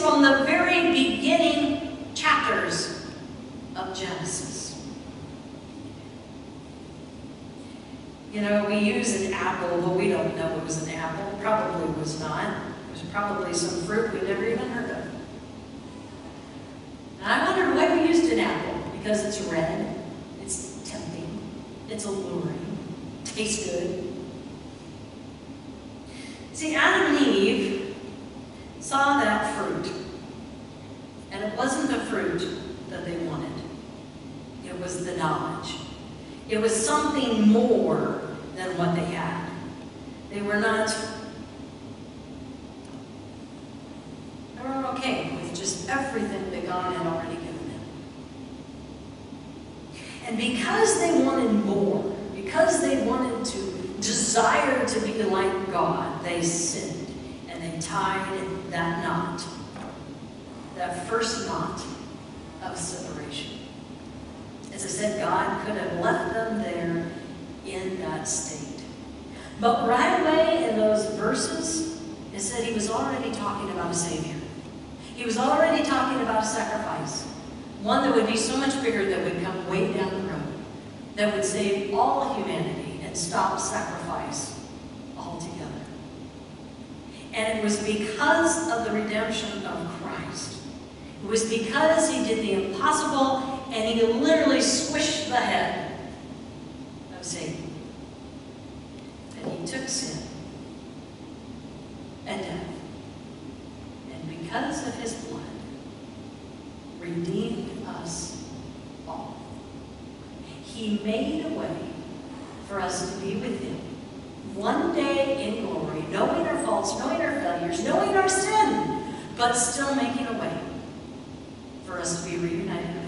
from the very beginning chapters of Genesis. You know, we use an apple, but we don't know it was an apple. Probably was not. It was probably some fruit we never even heard of. And I wonder why we used an apple, because it's red, it's tempting, it's alluring, tastes good. See, Adam and Eve saw that fruit, and it wasn't the fruit that they wanted. It was the knowledge. It was something more than what they had. They were not, they were okay with just everything that God had already given them. And because they wanted more, because they wanted to desire to be like God, they sinned tied that knot, that first knot of separation. As I said, God could have left them there in that state. But right away in those verses, it said he was already talking about a Savior. He was already talking about a sacrifice. One that would be so much bigger that would come way down the road. That would save all humanity and stop sacrifice altogether. And it was because of the redemption of Christ. It was because he did the impossible and he literally squished the head of Satan. And he took sin and death. And because of his blood, redeemed us all. He made a way for us to be with him one day knowing our faults, knowing our failures, knowing our sin, but still making a way for us to be reunited.